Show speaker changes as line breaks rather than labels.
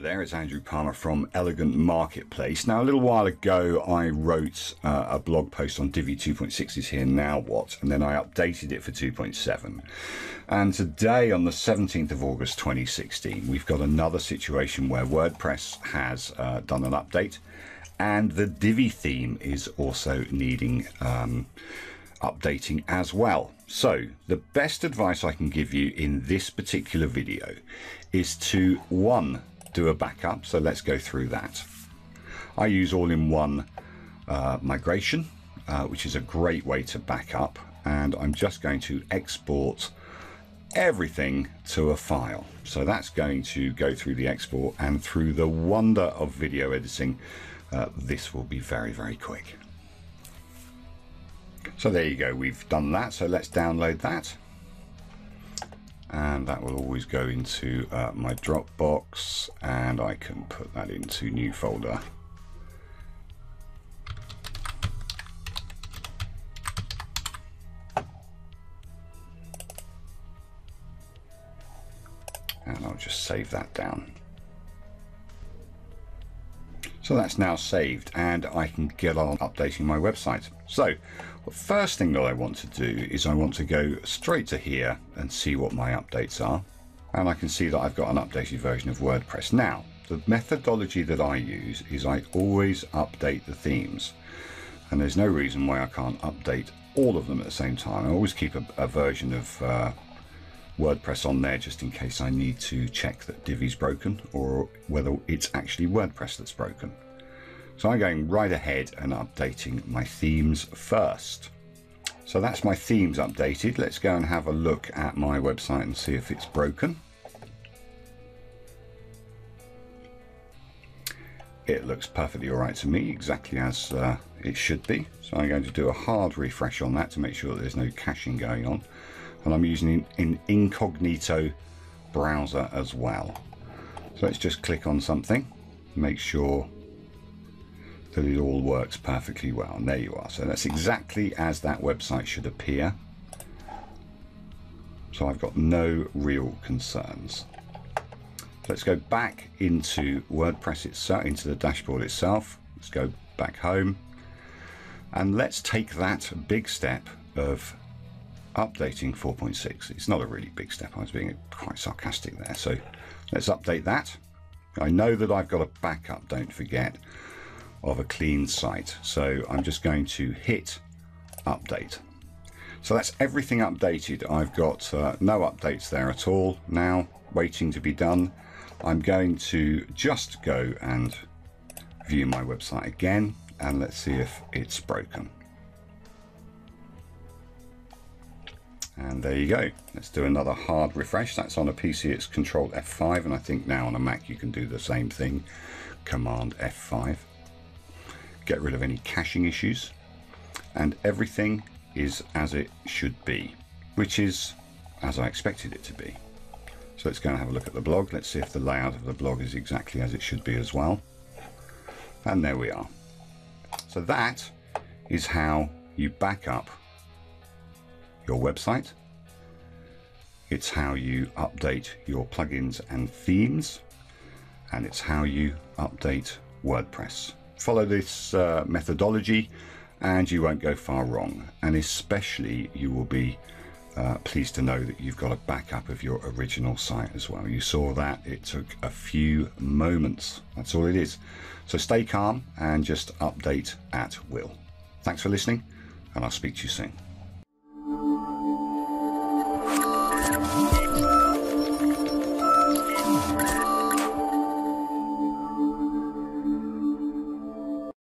there, it's Andrew Palmer from Elegant Marketplace. Now, a little while ago, I wrote uh, a blog post on Divi 2.6 is here now what, and then I updated it for 2.7. And today, on the 17th of August 2016, we've got another situation where WordPress has uh, done an update, and the Divi theme is also needing um, updating as well. So, the best advice I can give you in this particular video is to one, do a backup. So let's go through that. I use all-in-one uh, migration, uh, which is a great way to back up. And I'm just going to export everything to a file. So that's going to go through the export and through the wonder of video editing, uh, this will be very, very quick. So there you go, we've done that. So let's download that and that will always go into uh, my Dropbox and I can put that into new folder. And I'll just save that down. So that's now saved and I can get on updating my website. So the first thing that I want to do is I want to go straight to here and see what my updates are. And I can see that I've got an updated version of WordPress. Now, the methodology that I use is I always update the themes. And there's no reason why I can't update all of them at the same time. I always keep a, a version of uh, WordPress on there just in case I need to check that Divi's broken or whether it's actually WordPress that's broken. So I'm going right ahead and updating my themes first. So that's my themes updated. Let's go and have a look at my website and see if it's broken. It looks perfectly alright to me, exactly as uh, it should be. So I'm going to do a hard refresh on that to make sure that there's no caching going on and I'm using an incognito browser as well. So let's just click on something, make sure that it all works perfectly well. And there you are. So that's exactly as that website should appear. So I've got no real concerns. Let's go back into WordPress itself, into the dashboard itself. Let's go back home. And let's take that big step of updating 4.6. It's not a really big step. I was being quite sarcastic there. So let's update that. I know that I've got a backup, don't forget, of a clean site. So I'm just going to hit update. So that's everything updated. I've got uh, no updates there at all now, waiting to be done. I'm going to just go and view my website again and let's see if it's broken. And there you go. Let's do another hard refresh. That's on a PC, it's Control F5, and I think now on a Mac you can do the same thing, Command F5. Get rid of any caching issues, and everything is as it should be, which is as I expected it to be. So let's go and have a look at the blog. Let's see if the layout of the blog is exactly as it should be as well. And there we are. So that is how you back up your website. It's how you update your plugins and themes. And it's how you update WordPress. Follow this uh, methodology and you won't go far wrong. And especially you will be uh, pleased to know that you've got a backup of your original site as well. You saw that it took a few moments. That's all it is. So stay calm and just update at will. Thanks for listening and I'll speak to you soon.